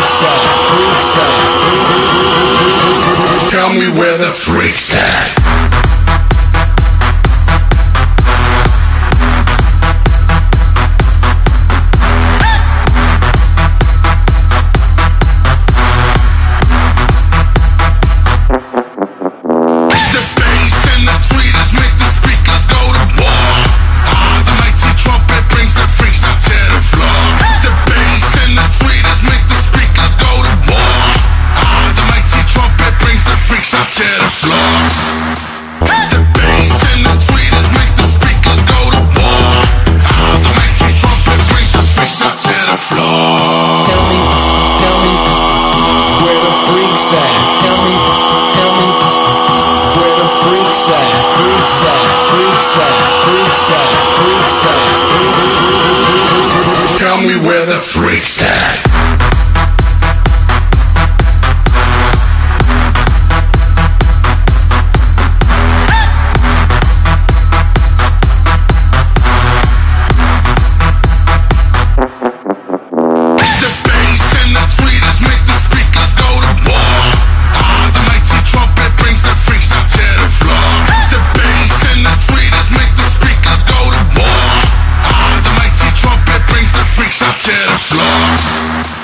freaks at? Freaks at? Tell me where the freaks at? up to the floor. Tell me, tell me where the freaks at. Tell me, tell me where the freaks at. Freaks at, freaks at, freaks at, freaks at. Tell me where the freaks at. to the floor.